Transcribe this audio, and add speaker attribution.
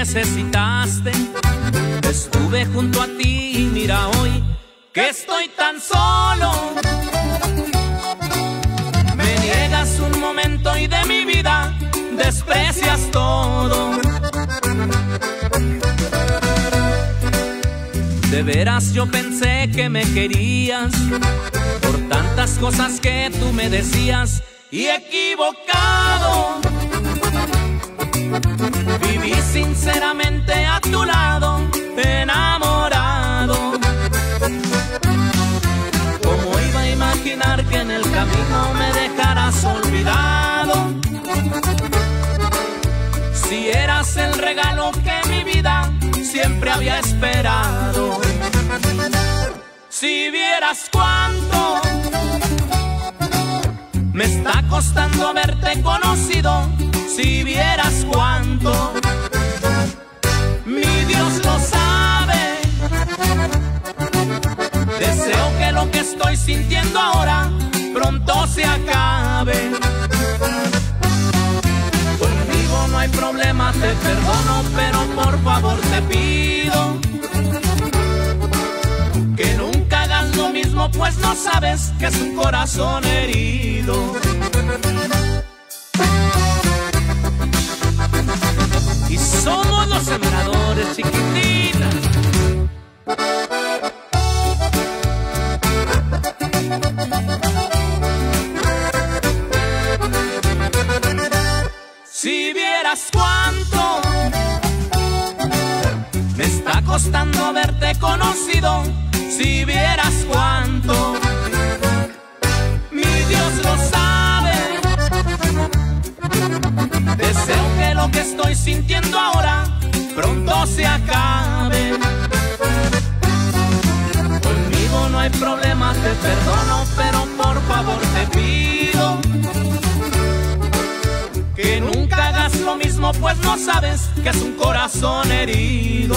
Speaker 1: necesitaste. Estuve junto a ti y mira hoy que estoy tan solo. Me niegas un momento y de mi vida desprecias todo. De veras yo pensé que me querías por tantas cosas que tú me decías y equivocado. Si eras el regalo que mi vida siempre había esperado. Si vieras cuánto me está costando haberte conocido, si vieras cuánto mi Dios lo sabe. Deseo que lo que estoy sintiendo ahora pronto se acabe. Te perdono, pero por favor te pido que nunca hagas lo mismo, pues no sabes que es un corazón herido. Vieras cuánto me está costando haberte conocido, si vieras cuánto mi Dios lo sabe. Deseo que lo que estoy sintiendo ahora pronto se acabe. Conmigo no hay problema, te perdono, pero por favor te pido lo mismo, pues no sabes que es un corazón herido.